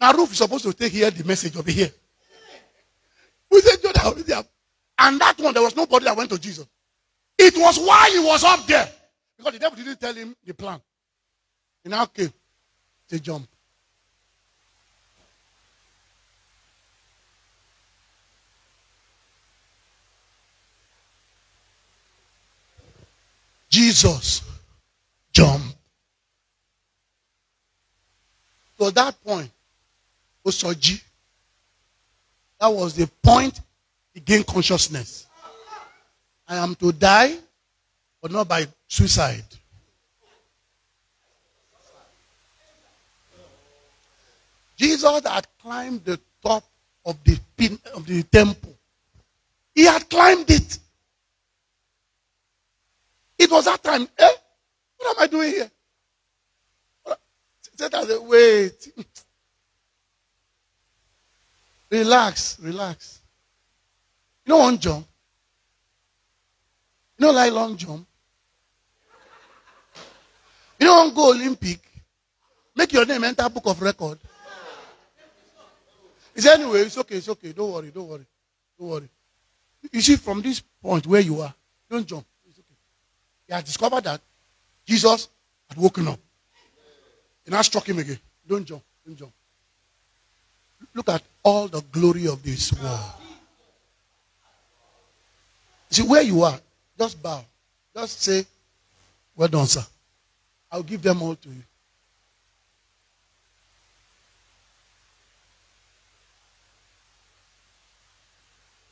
Now, Ruth is supposed to take here the message over here. We said, Jonah already have. And that one, there was nobody that went to Jesus. It was while he was up there. Because the devil didn't tell him the plan. He now came to jump. Jesus jumped. To that point, Osoji, that was the point he gained consciousness. I am to die, but not by suicide. Jesus had climbed the top of the pin of the temple. He had climbed it. It was that time. Eh? What am I doing here? Satan said, wait. Relax, relax. You one jump? You know like long jump? You one go Olympic? Make your name enter book of record. He said, anyway, it's okay, it's okay. Don't worry, don't worry. Don't worry. You see, from this point where you are, don't jump. It's okay. He had discovered that Jesus had woken up. And I struck him again. Don't jump. Don't jump. Look at all the glory of this world. See, where you are, just bow. Just say, Well done, sir. I'll give them all to you.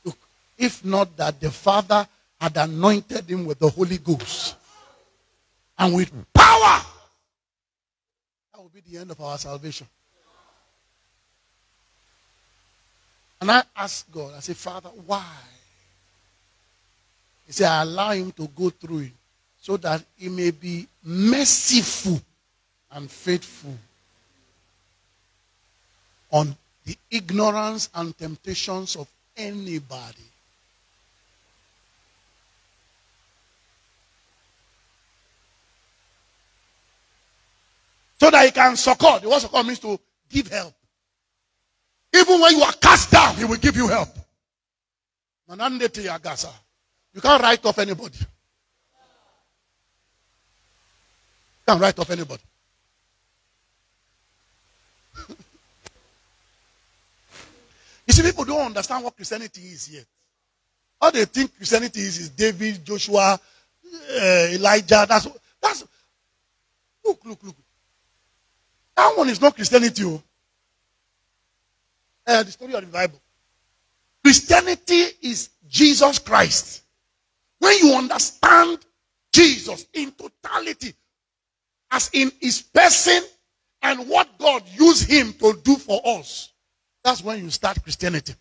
Look, if not that the Father had anointed him with the Holy Ghost and with power, that would be the end of our salvation. And I asked God, I said, Father, why? He said, I allow him to go through it so that he may be merciful and faithful on the ignorance and temptations of anybody. So that he can succor. The word succor means to give help. Even when you are cast down, he will give you help. You can't write off anybody. You can't write off anybody. you see, people don't understand what Christianity is yet. All they think Christianity is is David, Joshua, uh, Elijah. That's that's. Look, look, look. That one is not Christianity. Oh. Uh, the story of the Bible. Christianity is Jesus Christ. When you understand Jesus in totality, as in his person and what God used him to do for us, that's when you start Christianity.